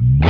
Bye.